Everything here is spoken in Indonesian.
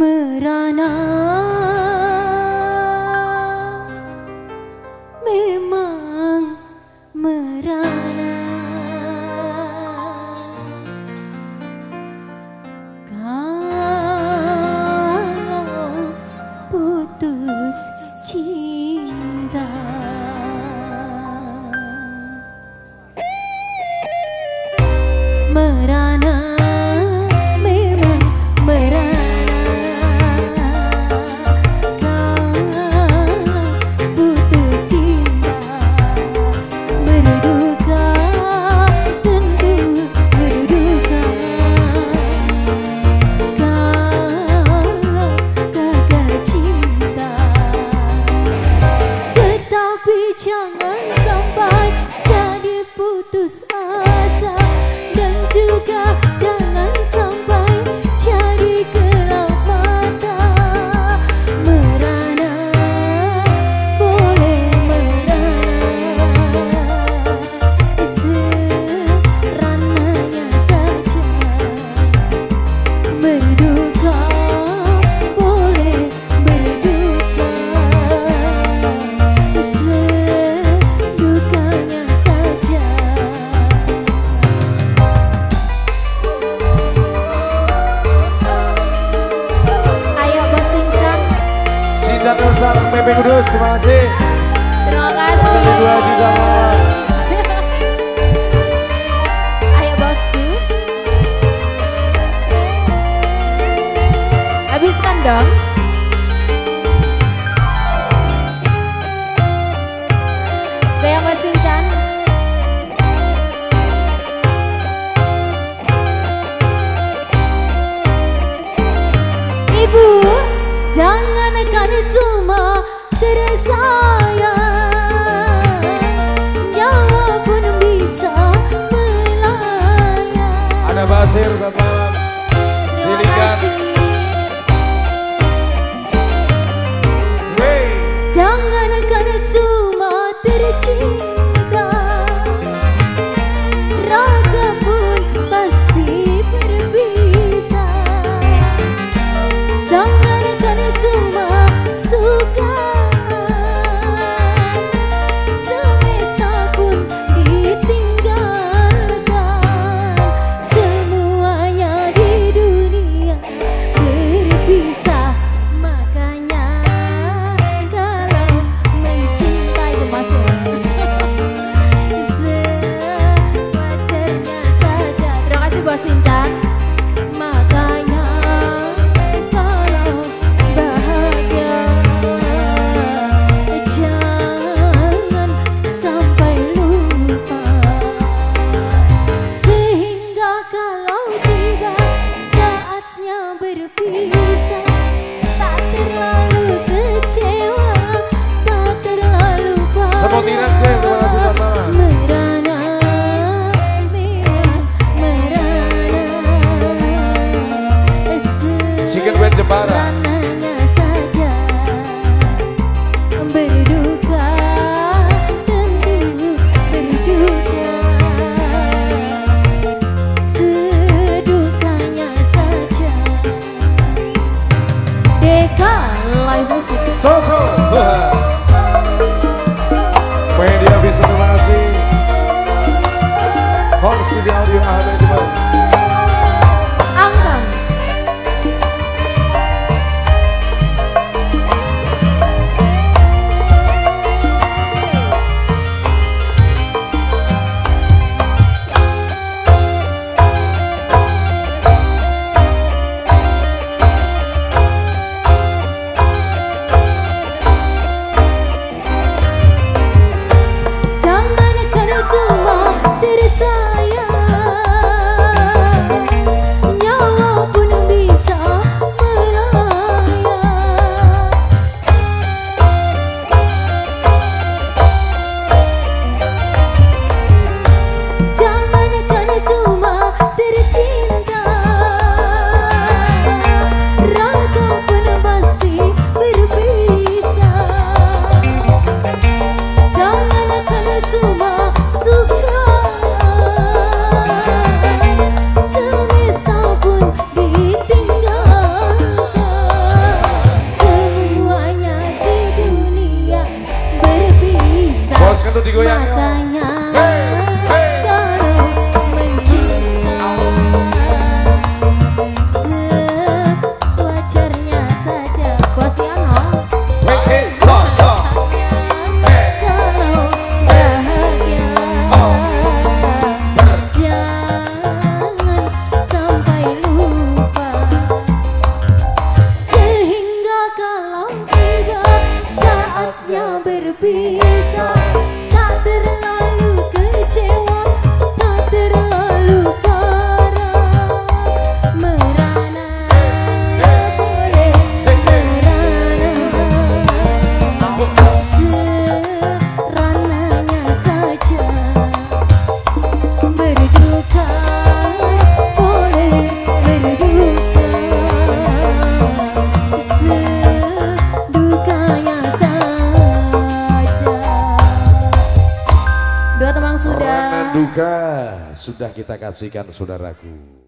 merana PP Kudus, terima kasih. Terima kasih. Terima dua Haji Jamal. Ayo bosku. Habiskan dong. Goyang Mas Intan. Ibu, jangan Basir, Bapak. terpisah tak terlalu Duka sudah kita kasihkan saudaraku.